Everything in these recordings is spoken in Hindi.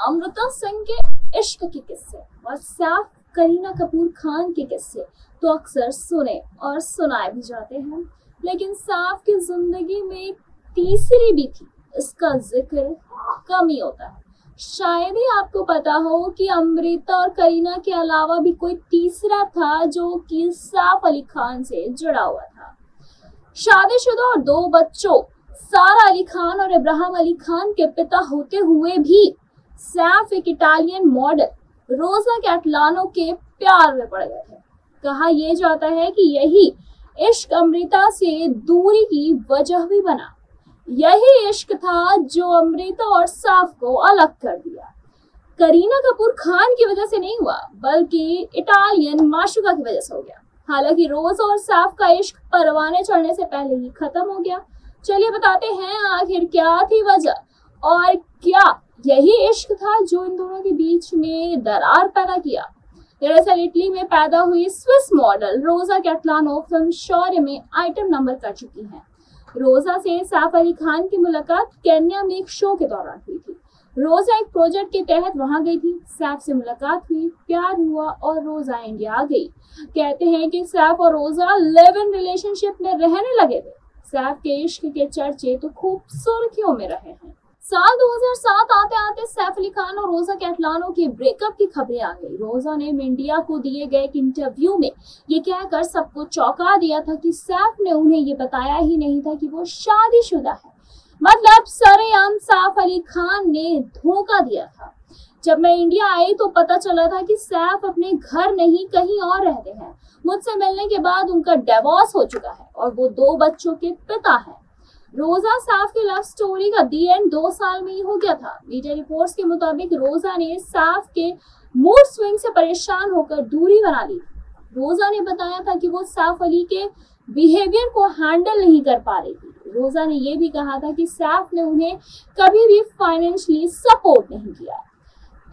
अमृता सिंह के इश्क के किस्से और सैफ करीना कपूर खान के किस्से तो अक्सर सुने और सुनाए भी जाते हैं। लेकिन सैफ की ज़िंदगी में तीसरी भी थी, इसका ज़िक्र कम ही होता है। शायद ही आपको पता हो कि अमृता और करीना के अलावा भी कोई तीसरा था जो कि सैफ अली खान से जुड़ा हुआ था। शादीशुदा और दो बच्चों सारा अली खान और इब्राहिम अली खान के पिता होते हुए भी सैफ एक इटालियन मॉडल, रोजा कैटलानो के प्यार में पड़ गए थे। कहा यह जाता है कि यही इश्क अमृता से दूरी की वजह भी बना। यही इश्क था जो अमृता और साफ़ को अलग कर दिया। करीना कपूर खान की वजह से नहीं हुआ, बल्कि इटालियन माशुका की वजह से हो गया। हालाँकि रोज और साफ़ का इश्क परवाने चढ़ने से पहले ही खत्म हो गया। चलिए बताते हैं आखिर क्या थी वजह। और क्या यही इश्क था जो इन दोनों के बीच में दरार पैदा किया। दरअसल इटली में पैदा हुई स्विस मॉडल रोजा कैटलानो फ़िल्म शौर्य में आइटम नंबर कर चुकी हैं। रोजा से सैफ अली खान की मुलाकात केन्या में एक शो के दौरान हुई थी। रोजा एक प्रोजेक्ट के तहत वहाँ गई थी। सैफ से मुलाकात हुई, प्यार हुआ और रोजा इंडिया आ गई। कहते हैं कि सैफ और रोजा लिव इन रिलेशनशिप में रहने लगे थे। सैफ के इश्क के चर्चे तो खूब सुर्खियों में रहे हैं? साल 2007 आते आते सैफ अली खान और रोजा कैटलानो के ब्रेकअप की खबरें आ गई। रोजा ने मीडिया को दिए गए एक इंटरव्यू में ये कहकर सबको चौंका दिया था कि सैफ ने उन्हें ये बताया ही नहीं था कि वो शादीशुदा है। मतलब सरेआम सैफ अली खान ने धोखा दिया था। जब मैं इंडिया आई तो पता चला था कि सैफ अपने घर नहीं कहीं और रहते हैं। मुझसे मिलने के बाद उनका डिवोर्स हो चुका है। और वो दो बच्चों के पिता हैं। रोजा साफ़ की लव स्टोरी का दी एंड दो साल में ही हो गया था। मीडिया रिपोर्ट्स के मुताबिक रोजा ने साफ़ के मूड स्विंग से परेशान होकर दूरी बना ली। रोजा ने बताया था कि वो साफ़ अली के बिहेवियर को हैंडल नहीं कर पा रही थी। रोजा ने यह भी कहा था कि सैफ ने उन्हें कभी भी फाइनेंशियली सपोर्ट नहीं किया।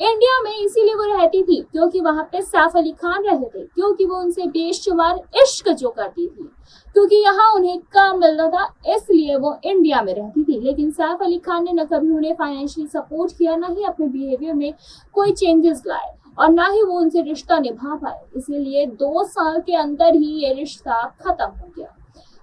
इंडिया में इसीलिए वो रहती थी क्योंकि वहाँ पे सैफ अली खान रहते थे, क्योंकि वो उनसे बेशुमार इश्क जो करती थी। क्योंकि यहाँ उन्हें काम मिल रहा था, इसलिए वो इंडिया में रहती थी। लेकिन सैफ अली खान ने न कभी उन्हें फाइनेंशियली सपोर्ट किया, ना ही अपने बिहेवियर में कोई चेंजेस लाए, और ना ही वो उनसे रिश्ता निभा पाए। इसीलिए दो साल के अंदर ही ये रिश्ता खत्म हो गया।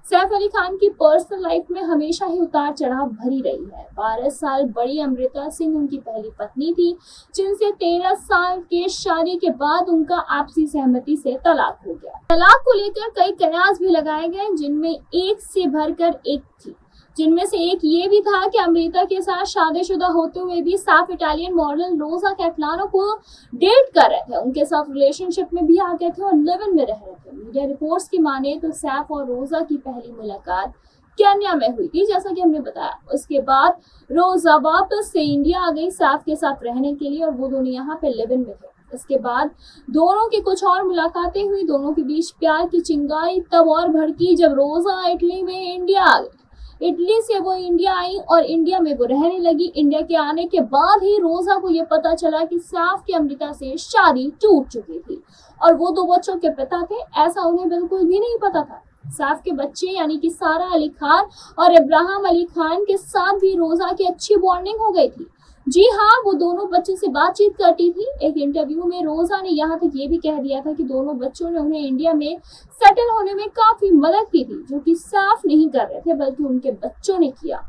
सैफ अली खान की पर्सनल लाइफ में हमेशा ही उतार चढ़ाव भरी रही है। बारह साल बड़ी अमृता सिंह उनकी पहली पत्नी थी, जिनसे तेरह साल के शादी के बाद उनका आपसी सहमति से तलाक हो गया। तलाक को लेकर कई कयास भी लगाए गए, जिनमें एक से भरकर एक थी। जिनमें से एक ये भी था कि अमृता के साथ शादीशुदा होते हुए भी साफ़ इटालियन मॉडल रोजा कैटलानो को डेट कर रहे थे। उनके साथ रिलेशनशिप में भी आ गए थे और लिव में रह रहे थे। मीडिया रिपोर्ट्स की माने तो सैफ और रोजा की पहली मुलाकात केन्या में हुई थी, जैसा कि हमने बताया। उसके बाद रोजा वापस से इंडिया आ गई सैफ के साथ रहने के लिए और वो दोनों यहाँ पे लिव में थे। इसके बाद दोनों की कुछ और मुलाकातें हुई। दोनों के बीच प्यार की चिंगारी तब और भड़की जब रोजा इटली में इंडिया आ गई। इटली से वो इंडिया आई और इंडिया में वो रहने लगी। इंडिया के आने के बाद ही रोजा को ये पता चला कि सैफ की अमृता से शादी टूट चुकी थी। और वो दो बच्चों के पिता थे, ऐसा उन्हें बिल्कुल भी नहीं पता था। सैफ के बच्चे यानी कि सारा अली खान और इब्राहिम अली खान के साथ भी रोजा की अच्छी बॉन्डिंग हो गई थी। जी हाँ वो दोनों बच्चों से बातचीत करती थी। एक इंटरव्यू में रोजा ने यहाँ तक ये भी कह दिया था कि दोनों बच्चों ने उन्हें इंडिया में सेटल होने में काफ़ी मदद की थी, जो कि साफ़ नहीं कर रहे थे, बल्कि उनके बच्चों ने किया।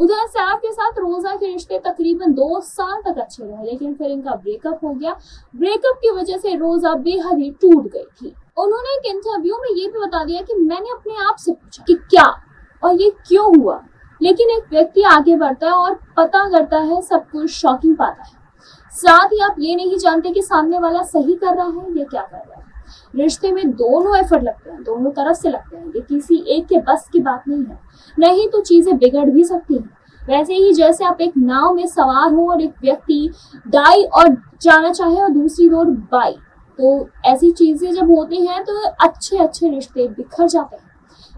उधर सैफ के साथ रोजा के रिश्ते तकरीबन दो साल तक अच्छे रहे, लेकिन फिर इनका ब्रेकअप हो गया। ब्रेकअप की वजह से रोजा बेहद ही टूट गई थी। उन्होंने एक इंटरव्यू में ये भी बता दिया कि मैंने अपने आप से पूछा कि क्या और ये क्यों हुआ? लेकिन एक व्यक्ति आगे बढ़ता है और पता करता है सब कुछ शॉकिंग पाता है। साथ ही आप ये नहीं जानते कि सामने वाला सही कर रहा है या क्या कर रहा है। रिश्ते में दोनों एफर्ट लगते हैं, दोनों तरफ़ से लगते हैं। ये किसी एक के बस की बात नहीं है। नहीं तो चीज़ें बिगड़ भी सकती हैं। वैसे ही जैसे आप एक नाव में सवार हो और एक व्यक्ति दाई और जाना चाहे और दूसरी ओर बाई तो ऐसी चीज़ें जब होती हैं तो अच्छे अच्छे रिश्ते बिखर जाते हैं।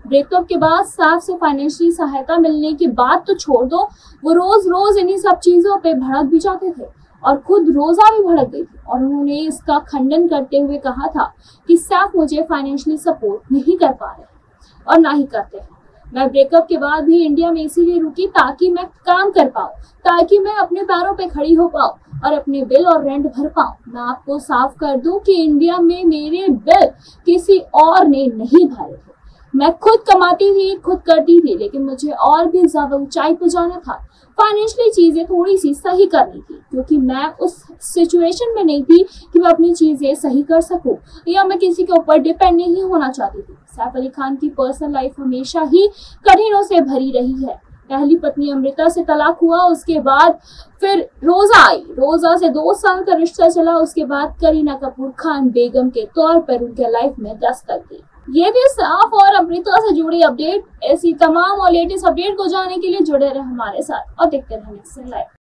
ब्रेकअप के बाद साफ़ से फाइनेंशियली सहायता मिलने के बाद तो छोड़ दो। वो रोज रोज इन्हीं सब चीज़ों पे भड़क भी जाते थे और खुद रोजा भी भड़क गई थी और उन्होंने इसका खंडन करते हुए कहा था कि सैफ मुझे फाइनेंशियली सपोर्ट नहीं कर पा रहे और ना ही करते। हैं मैं ब्रेकअप के बाद भी इंडिया में इसीलिए रुकी ताकि मैं काम कर पाऊँ, ताकि मैं अपने पैरों पे खड़ी हो पाऊँ और अपने बिल और रेंट भर पाऊँ। मैं आपको साफ़ कर दूँ कि इंडिया में मेरे बिल किसी और ने नहीं भरे थे। मैं खुद कमाती थी, खुद करती थी, लेकिन मुझे और भी ज़्यादा ऊंचाई पर जाना था। फाइनेंशियली चीज़ें थोड़ी सी सही करनी थी, क्योंकि मैं उस सिचुएशन में नहीं थी कि मैं अपनी चीज़ें सही कर सकूँ, या मैं किसी के ऊपर डिपेंड नहीं होना चाहती थी। सैफ अली खान की पर्सनल लाइफ हमेशा ही कठिनों से भरी रही है। पहली पत्नी अमृता से तलाक हुआ, उसके बाद फिर रोजा आई। रोजा से दो साल का रिश्ता चला, उसके बाद करीना कपूर खान बेगम के तौर पर उनके लाइफ में दस्तक दी। ये भी साफ़ और अमृता से जुड़ी अपडेट ऐसी तमाम और लेटेस्ट अपडेट को जानने के लिए जुड़े रहे हमारे साथ। और देखते रहें लाइव